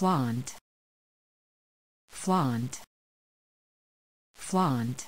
flaunt. Flaunt. Flaunt.